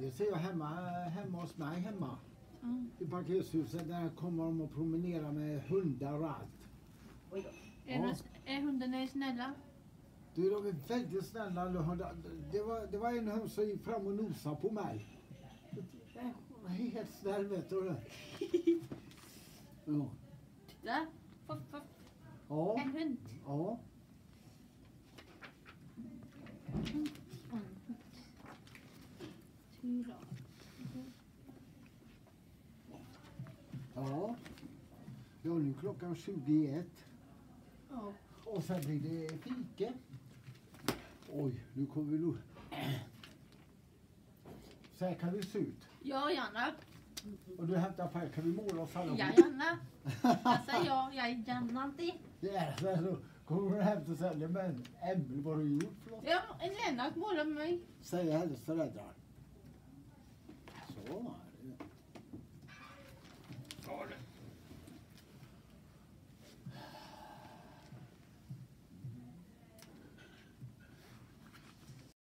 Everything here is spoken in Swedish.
Det ser jag hemma, hemma hos mig hemma. Mm. I parkeringshuset där kommer de och promenerar med hundar och allt. Oj då. Är, Ja. de, är hundarna snälla? Du, de är väldigt snälla. Det var, det var en hund som gick fram och nosade på mig. Den var Helt snäll vet du. Ja. Titta. Fuff, fuff. Ja. En hund. ja. Mm. Fyra. Ja. Ja, nu är klockan 21. Ja. Och sen blir det fika. Oj, nu kommer vi nog... Så här kan det se ut. Ja, gärna. Och du hämtar färg. Kan vi måla oss alla? Ja, gärna. Alltså, ja, jag är gärna. Det är så kommer du hem till sen. Men Emelie, vad har du gjort för något? Ja, Lennart målar med mig. Säger hennes föräldrar.